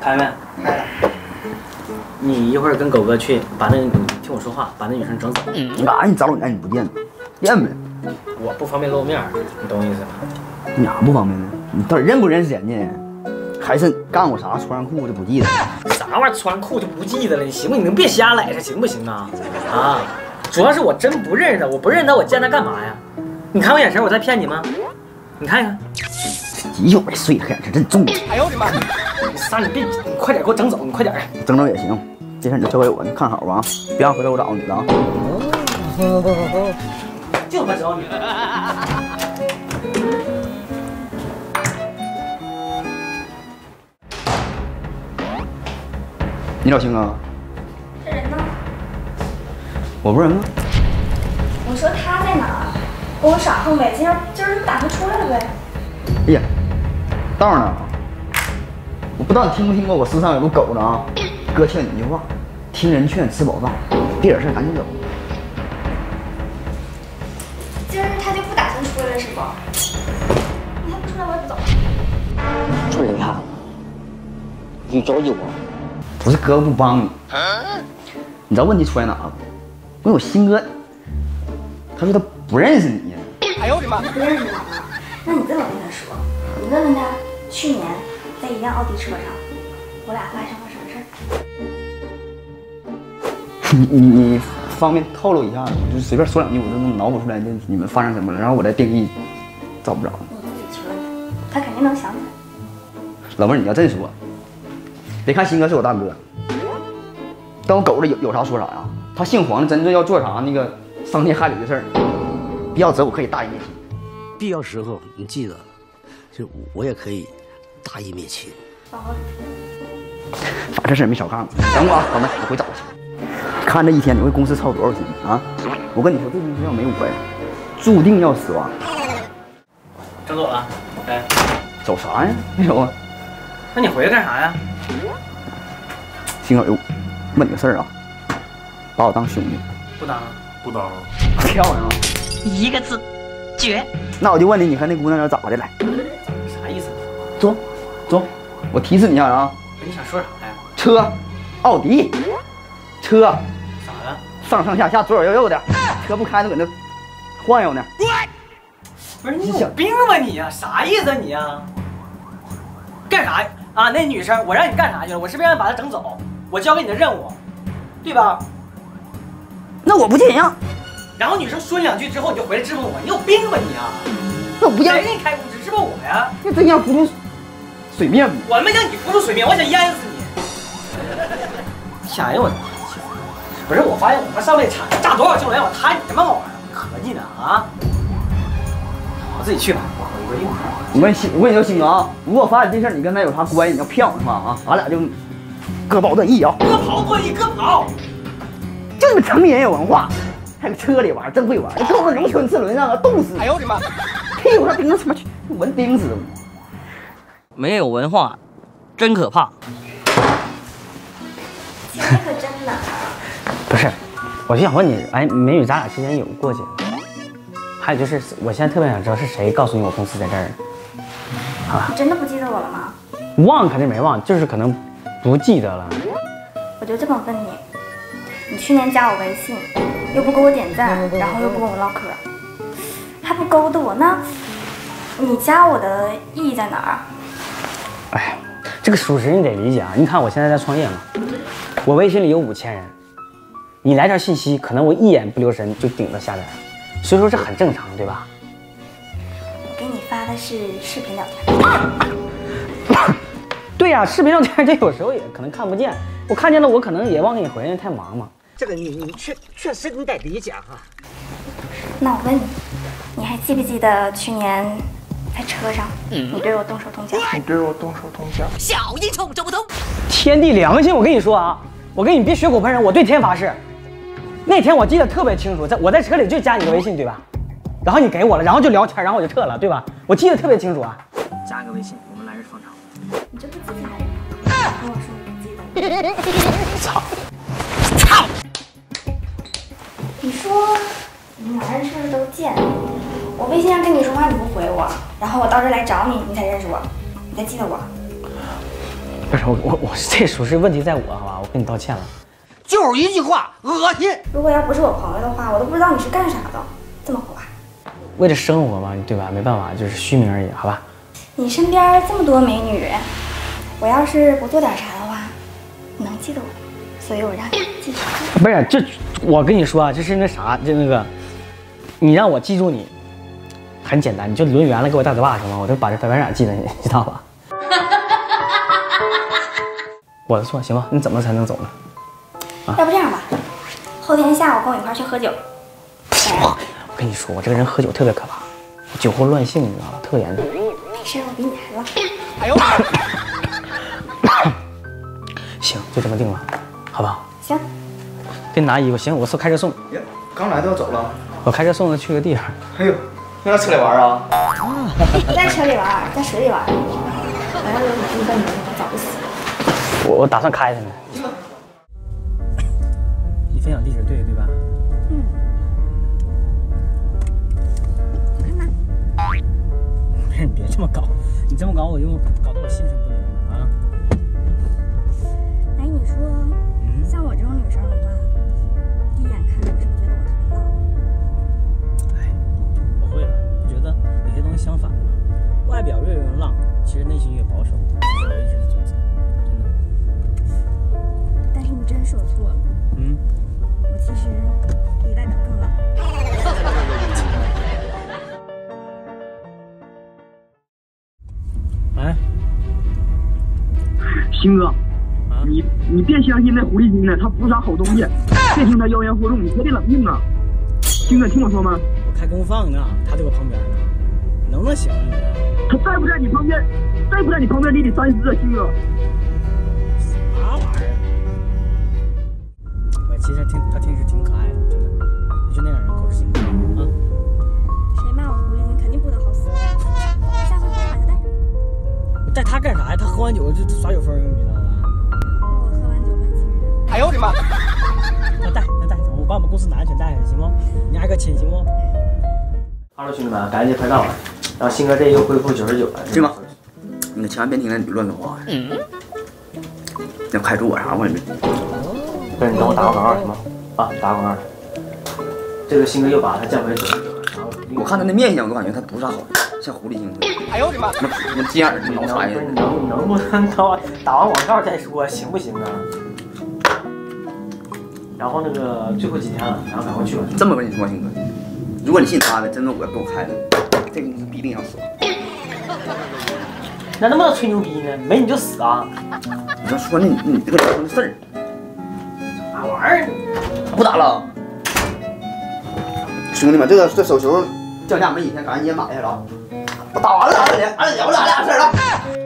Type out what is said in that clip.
开没？开了。你一会儿跟狗哥去，把那个你听我说话，把那女生整走。你干啥？你找老娘你不见？见呗。我不方便露面，你懂我意思吗？你哪不方便呢？你到底认不认识人家？还是干过啥？穿上裤就不记得了？啥玩意儿？穿裤就不记得了？你行不？你能别瞎来着，行不行啊？啊！主要是我真不认识他，我不认识他，我见他干嘛呀？你看我眼神，我在骗你吗？你看看，几宿没睡，眼神真重。哎呦我的妈！你三，你别，你快点给我整走，你快点。整走也行，这事你就交给我，你看好吧，别让回头我找你了啊。就他妈找你。你找星哥？这人呢？我不是人吗。我说他在哪儿？跟我耍横呗，今儿今儿就打算出来了呗。哎呀，道呢？我不知道你听没听过我身上有个狗呢啊？哥劝你一句话，听人劝，吃饱饭，别惹事赶紧走。今儿他就不打算出来了是不？那他不出来我也不走。出来看，你着急我？不是哥不帮你，你知道问题出在哪不？我有新哥，他说他不认识你。哎呦我的妈！不认识我吗？那你这么跟他说，你问问他，去年在一辆奥迪车上，我俩发生了什么事儿？你你你方便透露一下吗？就随便说两句，我都能脑补出来，就你们发生什么了，然后我再定义找不着。你自己去问他，他肯定能想起来。老妹儿，你要这么说，别看新哥是我大哥，但我狗子有有啥说啥呀。他姓黄的，真正要做啥那个伤天害理的事儿，必要责我可以大义灭亲。必要时候你记得，就我也可以大义灭亲。反正这事儿没少干过。等我啊，宝妹，我回找去。看这一天你为公司操多少心啊？我跟你说，这公司要没我呀，注定要死亡。张总啊。哎，走啥呀？没走啊。那你回来干啥呀？星哥，哟，问你个事儿啊，把我当兄弟，不当。不当。漂亮啊！一个字，绝。那我就问你，你和那姑娘要咋的来？啥意思？坐，坐。我提示你一下啊，你想说啥呀？车，奥迪，车，咋了？上上下下左左右右的，车不开都搁那晃悠呢。不是你有病吧你呀、啥意思啊你呀、干啥呀啊？那女生我让你干啥去了？我是不是让你把她整走？我交给你的任务，对吧？那我不借人呀，然后女生说你两句之后，你就回来质问我，你有病吧你啊、那我不让谁，给你开工资？是不是我呀？那真想浮出水面。我没让你浮出水面，我想淹死你！天呀我的妈！不是，我发现我们上面炸炸多少救援，我摊你什么玩意儿？合计呢啊？我自己去吧，我回一会儿。我跟你，我跟你说，星哥啊，如果发现这事儿你跟他有啥关系，你要骗我的话啊，俺俩就各保断义啊。各跑多一个跑。就你们城里人有文化，还搁车里玩，真会玩。搁我们农村四轮上啊，冻死！哎呦我的妈！屁股上钉着什么去？蚊钉死的。没有文化，真可怕。今天可真冷。不是，我就想问你，哎，美女，咱俩之间有过节吗？还有就是，我现在特别想知道是谁告诉你我公司在这儿。你真的不记得我了吗？忘肯定没忘，就是可能不记得了。我就这么问你，你去年加我微信，又不给我点赞，然后又不跟我唠嗑，还不勾搭我，那你加我的意义在哪儿？哎，这个属实你得理解啊！你看我现在在创业嘛，我微信里有五千人，你来条信息，可能我一眼不留神就顶到下载，所以说这很正常，对吧？我给你发的是视频聊天。对呀、视频聊天这有时候也可能看不见，我看见了，我可能也忘给你回，因为太忙嘛。这个你你确确实你得理解哈。那我问你，你还记不记得去年在车上，你对我动手动脚？你对我动手动脚，小阴虫走不通。天地良心，我跟你说啊，我跟你别血口喷人，我对天发誓，那天我记得特别清楚，在我在车里就加你个微信，对吧？然后你给我了，然后就聊天，然后我就撤了，对吧？我记得特别清楚啊。加个微信，我们来日方长。你这不自家人，跟我说你不记得？操！你说你们男人是不是都贱？我微信上跟你说话你不回我，然后我到这儿来找你，你才认识我，你才记得我。不是我我我这属实问题在我好吧，我跟你道歉了。就是一句话，恶心。如果要不是我朋友的话，我都不知道你是干啥的，这么坏。为了生活嘛，对吧？没办法，就是虚名而已，好吧？你身边这么多美女，我要是不做点啥的话，你能记得我吗？所以我让你记住。不是，这我跟你说啊，这是那啥，就那个，你让我记住你，很简单，你就抡圆了给我大嘴巴行吗？我就把这白板眼记得你，知道吧？我的错，行吧？你怎么才能走呢？要不这样吧，后天下午跟我一块去喝酒。我跟你说，我这个人喝酒特别可怕，酒后乱性，你知道吧？特严重。没事，我比你还浪。哎呦，行，就这么定了，好不好？行，给你拿衣服，行，我送开车送，呀，刚来都要走了。我开车送他去个地方。哎呦，要在车里玩啊？不在车里玩，在水里玩。我要有你这么笨的，我早就死了。我我打算开它呢。你分享地址对对吧？嗯。你看吧，不是你别这么搞，你这么搞我就搞得我心神说错了，嗯，我其实比外表更浪。哎，星哥，啊你你别相信那狐狸精呢，他不是啥好东西，别听他妖言惑众，你可得冷静啊！星哥，听我说吗？我开功放呢，他在我旁边呢，能不能行啊你啊？他再不在你旁边，在不在你旁边，你得三思啊，星哥！完酒就耍酒疯，你知道吗？我喝完酒问亲人。哎呦我的妈！那带那带，我把我们公司男的全带上，行不？你挨个亲，行不？Hello，兄弟们，感谢拍照了。然后鑫哥这又恢复九十九了，对吗？你可千万别听那女乱说话。嗯。那开除我啥玩意儿？不是你等我打个广告行吗？啊，打个广告。这个鑫哥又把他降回九十九我看他那面相，我都感觉他不是啥好人，像狐狸精似的。哎呦我的妈！那那鸡眼儿，那脑残不是。你能能不能等我打完广告再说，行不行啊？然后那个最后几天了，然后赶快去吧。这么跟你说，鑫哥，如果你信他的，真的我要给我开了，这个公司必定要死。那能不能吹牛逼呢？没你就死啊！你要说那你你这个人的事儿，啥玩意儿？不打了。兄弟们，这个这手球降价没几天，赶紧也买下了啊！我打完了，俺俩俺俩不俩俩事儿了。